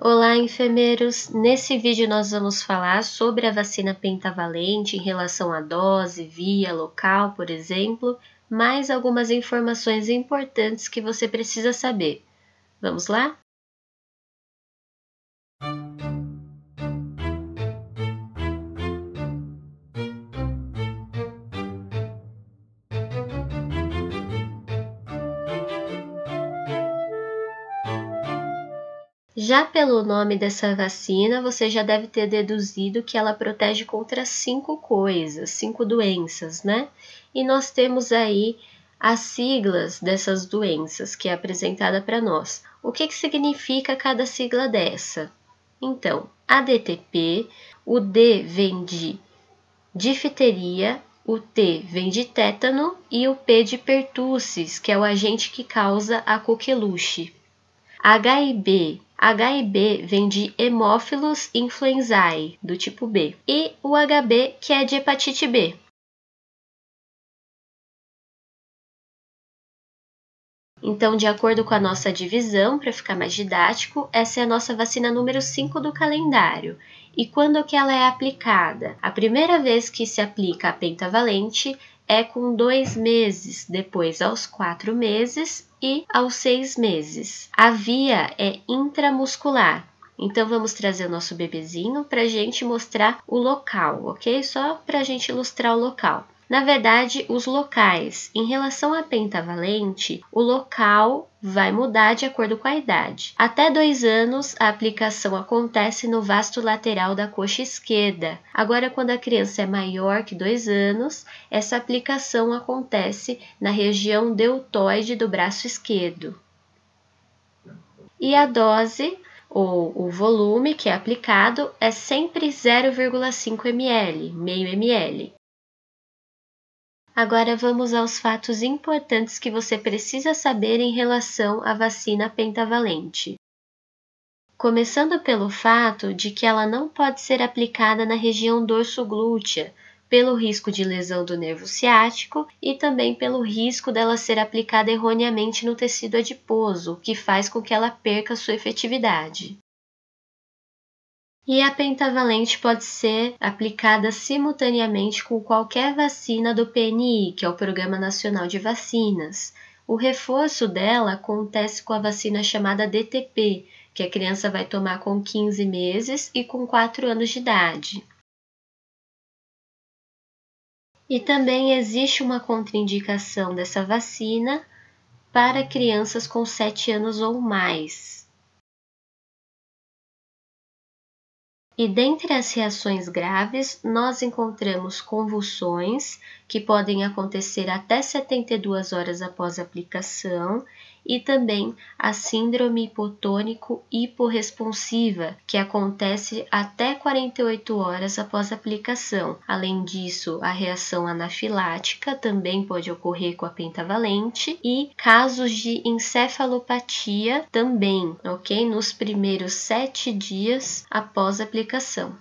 Olá, enfermeiros! Nesse vídeo nós vamos falar sobre a vacina pentavalente em relação à dose, via, local, por exemplo, mais algumas informações importantes que você precisa saber. Vamos lá? Já pelo nome dessa vacina, você já deve ter deduzido que ela protege contra cinco coisas, cinco doenças, né? E nós temos aí as siglas dessas doenças que é apresentada para nós. O que, que significa cada sigla dessa? Então, ADTP, o D vem de difteria, o T vem de tétano e o P de pertussis, que é o agente que causa a coqueluche. HIB HIB vem de Haemophilus influenzae, do tipo B, e o HB, que é de hepatite B. Então, de acordo com a nossa divisão, para ficar mais didático, essa é a nossa vacina número 5 do calendário. E quando que ela é aplicada? A primeira vez que se aplica a pentavalente é com dois meses, depois aos quatro meses e aos seis meses. A via é intramuscular. Então vamos trazer o nosso bebezinho para a gente mostrar o local, ok? Só para a gente ilustrar o local. Na verdade, os locais. Em relação à pentavalente, o local vai mudar de acordo com a idade. Até dois anos, a aplicação acontece no vasto lateral da coxa esquerda. Agora, quando a criança é maior que dois anos, essa aplicação acontece na região deltoide do braço esquerdo. E a dose ou o volume que é aplicado é sempre 0,5 ml, meio ml. Agora vamos aos fatos importantes que você precisa saber em relação à vacina pentavalente. Começando pelo fato de que ela não pode ser aplicada na região dorso-glútea, pelo risco de lesão do nervo ciático e também pelo risco dela ser aplicada erroneamente no tecido adiposo, que faz com que ela perca sua efetividade. E a pentavalente pode ser aplicada simultaneamente com qualquer vacina do PNI, que é o Programa Nacional de Vacinas. O reforço dela acontece com a vacina chamada DTP, que a criança vai tomar com 15 meses e com 4 anos de idade. E também existe uma contraindicação dessa vacina para crianças com 7 anos ou mais. E dentre as reações graves, nós encontramos convulsões, que podem acontecer até 72 horas após a aplicação, e também a síndrome hipotônico hiporresponsiva, que acontece até 48 horas após a aplicação. Além disso, a reação anafilática também pode ocorrer com a pentavalente e casos de encefalopatia também, ok? Nos primeiros sete dias após a aplicação.